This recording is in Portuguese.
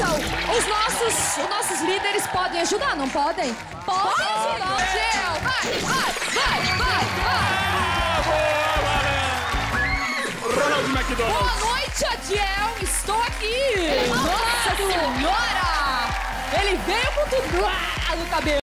Então, os nossos, os nossos líderes podem ajudar, não podem? Podem ajudar, Gel! Vai, vai, vai, vai, vai! Ronald McDonald. Boa noite, Adiel! Estou aqui! Nossa Senhora! Ele veio com tudo ah, no cabelo!